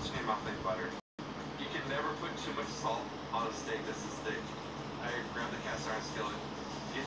sausage came out with butter. You can never put too much salt on a steak. This is thick. I grabbed the cast iron